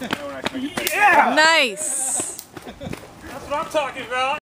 yeah! Nice! That's what I'm talking about.